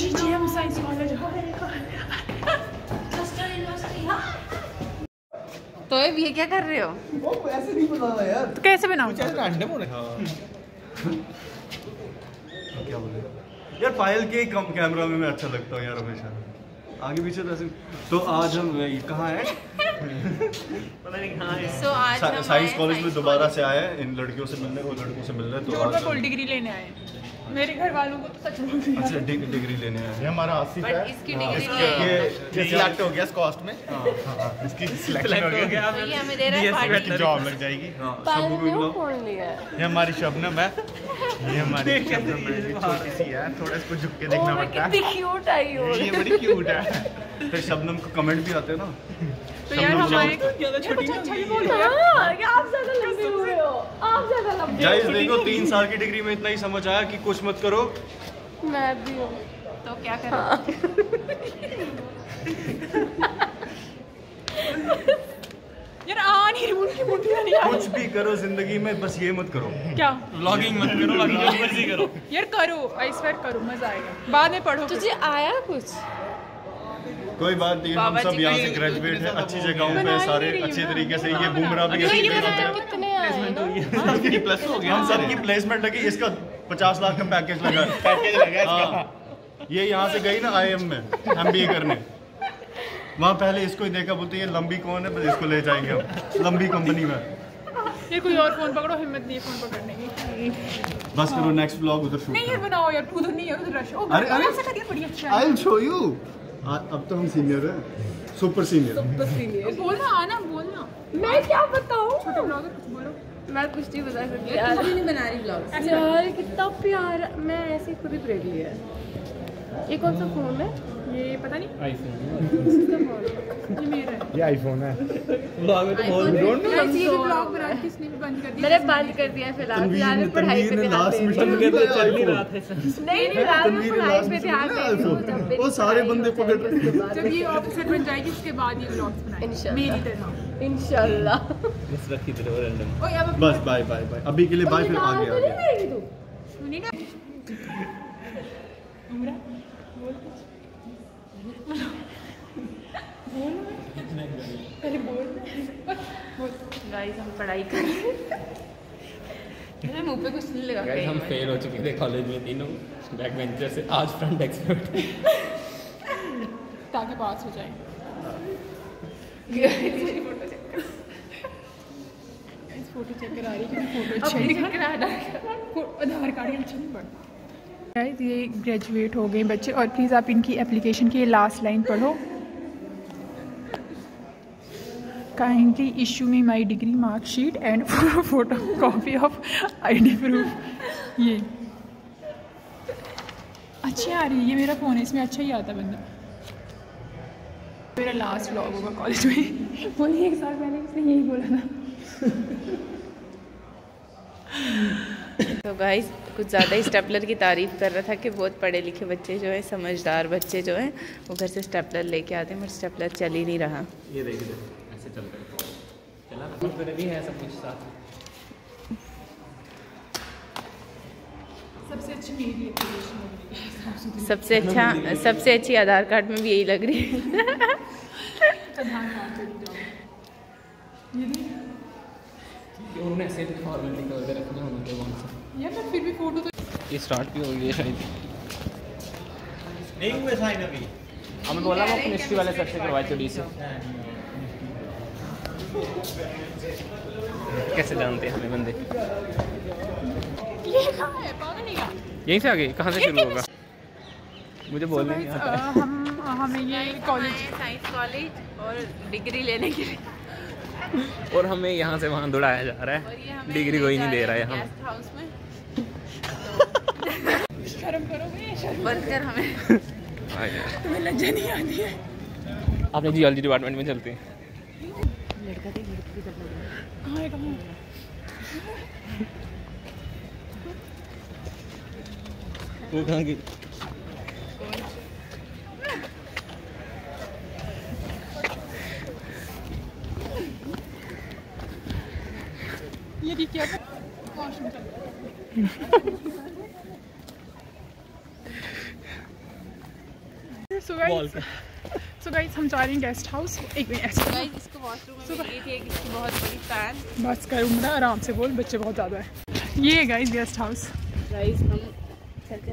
GGM science college तो ये क्या कर रहे हो? वो ऐसे नहीं बनाना यार। तो कैसे बनाऊँ? रैंडम हो। रहा क्या बोले? यार पायल के कम कैमरा में मैं अच्छा लगता हूँ यार हमेशा। आगे पीछे तो ऐसे तो आज हम ये कहाँ हैं? सो आज हम साइंस कॉलेज में दोबारा से आए हैं। इन लड़कियों से मिलने और लड़कों से मिलने तो आज फुल डिग्री लेने आए मेरे घर वालों को तो सच बोल अच्छा डिग, डिग्री लेने आए ये हमारा आसिफ है। इसकी डिग्री ये ये ये सिलेक्ट हो गया इस कॉस्ट में। इसकी सिलेक्शन हो गया। तो ये हमें दे रहा है पार्टी जॉब लग जाएगी। हाँ सबको फ़ोन लिया ये हमारी शबनम है। ये हमारी शबनम है। छोटी सी है। थोड़ा इसको झुक के देखना पड़ता है। कितनी क्यूट आई हो। ये बड़ी क्यूट है। फिर शबनम को कमेंट भी आते हैं ना। तो यार हमारे ज़्यादा छोटी अच्छा भी बोलो यार आप ज़्यादा लंबे हो। आप ज़्यादा लंबे गाइस देखो तीन साल की डिग्री में इतना ही समझ आया कि कुछ मत करो। मैं भी हूँ। तो क्या करें? यार आ नहीं रही उनकी मुट्ठी नहीं आ कुछ भी करो ज़िंदगी में बस ये मत करो। क्या? व्लॉगिंग मत करो जो मर्ज़ी करो। यार करो आई स्वेर करो मज़ा आएगा। बाद में पढ़ो तुझे आया कुछ? कोई बात नहीं हम सब यहाँ से ग्रेजुएट हैं अच्छी जगहों पे सारे अच्छे तरीके से ये बना- बुमराह भी ये अच्छी प्लस हो गया हम सबकी प्लेसमेंट लगी इसका पचास लाख का पैकेज लगा। पैकेज लगा हाँ। ये यहाँ से गई ना आईएम में एमबीए करने। वहाँ पहले इसको ही देखा बोलते ये लंबी कौन है? बस इसको ले जाएँगे हम लंबी कंपनी में। ये कोई और फ़ोन पकड़ो हिम्मत नहीं फ़ोन पकड़ने की। बस करो नेक्स्ट ब्लॉग उधर शूट नहीं यार बनाओ यार उधर नहीं यार उधर रश ओ अरे, अरे। ऐसा करिए बड़ी अच्छा आई विल शो यू अब तो हम सीनियर हैं। सुपर सीनियर बोलना आना बोलना। मैं क्या बताऊँ? छोटे ब्लॉगर कुछ बोलो। मैं कुछ नहीं बता सकती यार। नहीं बना रही ब्लॉग यार कितना प्यार। मैं ऐसे खुद ही लिया है। ये कौन सा फ़ोन है? ये पता नहीं? किसका फ़ोन है ये मेरा है। ये आईफोन है। व्लॉग में तो ये ब्लॉग बना किसने भी बंद कर दिया। मैंने बंद कर दिया फ़िलहाल। फ़िलहाल मैं पढ़ाई पे ध्यान दे रही हूँ। में तो चल नहीं रहा था नहीं नहीं फ़िलहाल मैं पढ़ाई पे ध्यान दे रही हूँ वो सारे बंदे पकड़- बाद जब ये ऑफिसर बन जाएगी उसके बाद ये ब्लॉग्स बनाएँगे। मेरी तरह। इंशाल्लाह। बस रखी तेरे रैंडम बस बाय बाय बाय अभी के लिए बाय फिर आगे आगे। आगे सुनी ना उमरा बोल कुछ बोल पहले बोल बोल गाइस हम पढ़ाई कर रहे हैं मेरे मुँह पे कुछ नहीं लगा गाइस हम फेल हो चुके थे कॉलेज में तीनों। बैक बेंचर से आज फ्रंट डेस्क पे बैठे ताकि पास हो जाए। फ़ोटो चेक करा। रही है फ़ोटो अच्छी दिखा आधार कार्ड अच्छा नहीं ये ग्रेजुएट हो गए बच्चे और प्लीज़ आप इनकी एप्लीकेशन की लास्ट लाइन पढ़ो। Kindly issue me my degree marksheet and photocopy of ID proof ये। अच्छी आ रही है ये मेरा फ़ोन है इसमें अच्छा ही आता बंदा। मेरा लास्ट व्लॉग होगा कॉलेज में। बोलिए एक साल पहले उसने यही बोला था? तो गाइस कुछ ज़्यादा ही स्टेपलर की तारीफ़ कर रहा था कि बहुत पढ़े लिखे बच्चे जो हैं समझदार बच्चे जो हैं वो घर से स्टेपलर लेके आते हैं बट स्टेपलर चल ही नहीं रहा। ये देख चल रहा चला तेरे भी है सब कुछ साथ। सबसे अच्छी मेरी है। सबसे अच्छा सबसे अच्छी आधार कार्ड में भी यही लग रही है। ये तो ये स्टार्ट भी हो गई है शायद। नहीं हुए साइन अभी। हमें बोला वो मिनिस्ट्री वाले सर से करवाए थे डी से कैसे जानते हैं हमें बंदे? ये है? पागल नहीं का यहीं से आगे? कहाँ से शुरू होगा? मुझे बोलने नहीं आता। हम हमें ये कॉलेज साइंस कॉलेज और डिग्री लेने के लिए। और हमें यहाँ से वहाँ दौड़ाया जा रहा है। डिग्री कोई नहीं दे रहा है हमें गेस्ट हाउस में। शर्म करोगे? हमें। तुम्हें लज्जा नहीं आती है? आपने जियोलॉजी डिपार्टमेंट में चलते हैं। वो कहाँ की ये ठीक है। वॉशरूम चल सो गाइस सो हम जा रहे हैं गेस्ट हाउस एक मिनट ऐसे इसको वॉशरूम में एक इसकी बहुत बड़ी फ़ैन बस कर उम्र आराम से बोल बच्चे बहुत ज़्यादा है। ये है गाइस गेस्ट हाउस गाइस हम चलते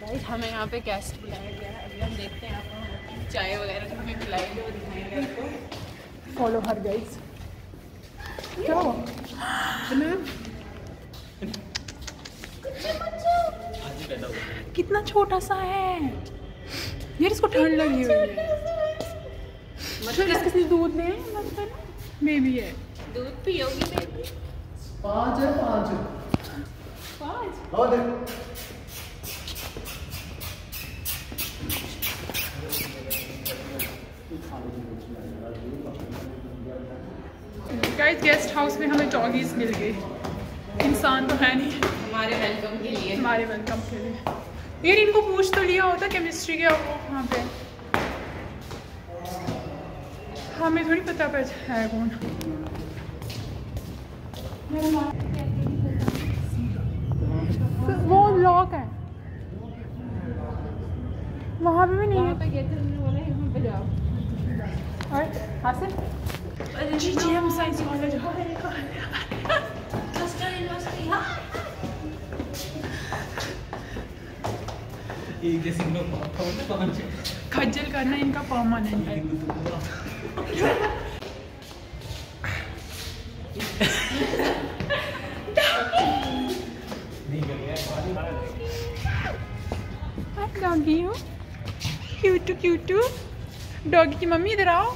गाइस हमें यहाँ पे गेस्ट बुलाया गया है। अभी हम देखते हैं आपको चाय वगैरह हमें पिलाएँगे वो दिखाएँगे आपको। फॉलो हर गाइस क्या हुआ? कितना छोटा सा है। यार इसको ठंड लगी हुई है। चल इसके दूध ले बेबी है। दूध पियोगी बेबी पाँच है पाँच पाँच? और देख गाइस गेस्ट हाउस में हमें डॉगीज मिल गए। इंसान तो है नहीं। हमारे वेलकम के लिए। हमारे वेलकम के लिए। यार इनको पूछ तो लिया होता केमिस्ट्री के वो वहाँ पे। हमें थोड़ी पता पर है कौन। वो लॉक है। वहाँ पे भी नहीं है। और जी जी हम साइंस कॉलेज हैं खज्जल करना इनका परमानेंट है। डॉगी हो? क्यूटू क्यूटू। डॉगी की मम्मी इधर आओ।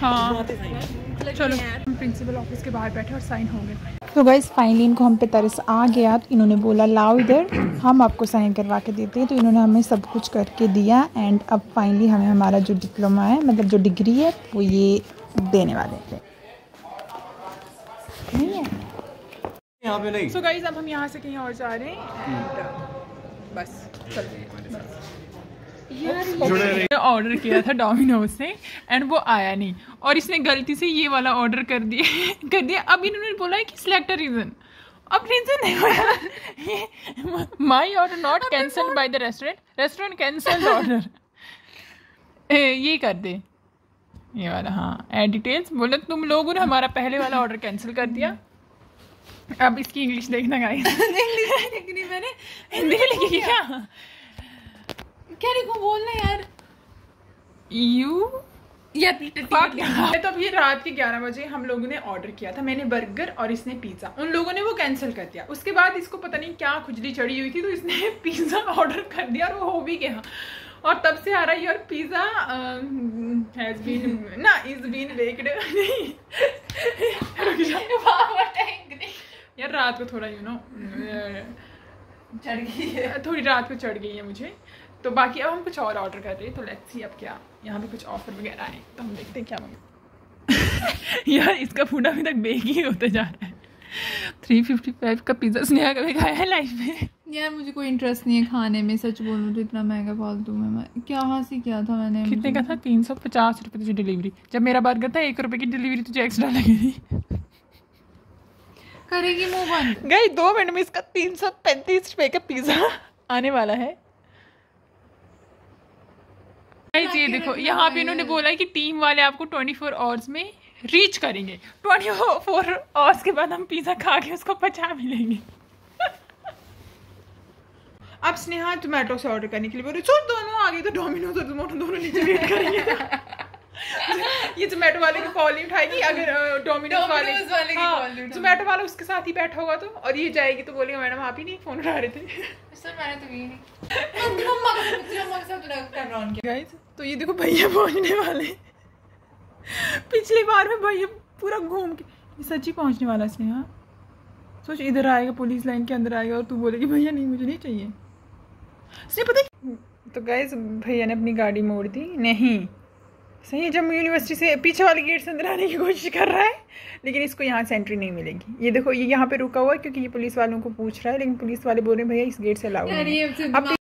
हाँ। चलो हम प्रिंसिपल ऑफ़िस के बाहर बैठे और साइन हो गए। तो गाइज़ फाइनली इनको हम पे तरस आ गया। तो इन्होंने बोला लाओ इधर हम आपको साइन करवा के देते हैं। तो इन्होंने हमें सब कुछ करके दिया एंड अब फाइनली हमें हमारा जो डिप्लोमा है मतलब जो डिग्री है वो ये देने वाले थे नहीं है? यहाँ पे नहीं। सो गाइज़ अब हम यहाँ से कहीं और जा रहे हैं एंड बस चलते हैं। ऑर्डर किया था डोमिनोज से एंड वो आया नहीं। और इसने गलती से ये वाला ऑर्डर कर दिया कर दिया। अब इन्होंने बोला है कि सिलेक्ट रीजन अब रीजन नहीं होया my order not cancel by the restaurant restaurant cancel order ये कर दे। ये वाला हाँ। एड डिटेल्स बोले तुम लोगों ने हमारा पहले वाला ऑर्डर कैंसिल कर दिया। अब इसकी इंग्लिश देखना गाइस नहीं मैंने। हिंदी में लिखी क्या? क्या लिखूं बोलना यार? यू या तो अब ये रात के 11 बजे हम लोगों ने ऑर्डर किया था। मैंने बर्गर और इसने पिज्जा उन लोगों ने वो कैंसिल कर दिया। उसके बाद इसको पता नहीं क्या खुजली चढ़ी हुई थी तो इसने पिज्जा ऑर्डर कर दिया और वो हो भी गया। और तब से आ रहा है योर पिज्जा हैज़ बीन ना इज़ बीन बेक्ड यार रात को थोड़ा यू नो चढ़ गई है। थोड़ी रात को चढ़ गई है मुझे। तो बाकी अब हम कुछ और ऑर्डर कर रहे हैं तो लेट्स सी अब क्या यहाँ पे कुछ ऑफ़र वगैरह आए तो हम देखते हैं क्या मंगा यार इसका फ़ूड अभी तक बेक ही होते जा रहा है। थ्री फिफ्टी फाइव का पिज़्ज़ा स्नेहा कभी खाया है लाइफ में। यार मुझे कोई इंटरेस्ट नहीं है खाने में सच बोलूँ तो इतना महँगा फालतू में मैं क्या हासिल किया था मैंने? कितने का था? तीन सौ पचास रुपये तुझे डिलीवरी जब मेरा बर्गर था एक रुपये की डिलीवरी तुझे एक्स्ट्रा लगेगी करेगी मुँह बंद। गई दो मिनट में इसका तीन सौ पैंतीस रुपये का पिज़्ज़ा आने वाला है। ये देखो यहाँ पे इन्होंने बोला है कि टीम वाले आपको ट्वेंटी फोर आवर्स में रीच करेंगे। ट्वेंटी फोर आवर्स के बाद हम पिज़्ज़ा खा के उसको पचा भी लेंगे। अब स्नेहा जोमेटो से ऑर्डर करने के लिए बोल रही दोनों आ गए तो डोमिनोज और जोमेटो दोनों नीचे वेट करेंगे। ये जोमेटो वाले की कॉल नहीं उठाएगी अगर डोमिनोज वाले वाले की हाँ। जोमेटो वाला उसके साथ ही बैठा होगा तो और ये जाएगी तो बोलेगा मैडम आप ही नहीं फ़ोन उठा रहे थे। सर मैंने तो ये नहीं गाइस तो ये देखो भैया पहुँचने वाले। पिछली बार में भैया पूरा घूम के ये सच्ची पहुँचने वाला है हाँ सोच इधर आएगा पुलिस लाइन के अंदर आएगा और तू बोलेगी भैया नहीं मुझे नहीं चाहिए। इसने पता तो गाइस भैया ने अपनी गाड़ी मोड़ दी। नहीं। सही है जम्मू यूनिवर्सिटी से पीछे वाले गेट से अंदर आने की कोशिश कर रहा है लेकिन इसको यहाँ से एंट्री नहीं मिलेगी ये देखो ये यहाँ पे रुका हुआ है क्योंकि ये पुलिस वालों को पूछ रहा है लेकिन पुलिस वाले बोल रहे हैं भैया इस गेट से है। ये अब